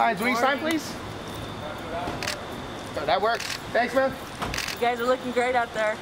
Hines, will you sign, please? That works. Thanks, man. You guys are looking great out there.